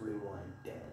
everyone dead.